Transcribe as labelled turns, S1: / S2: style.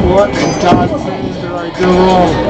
S1: What in God's name did I do wrong?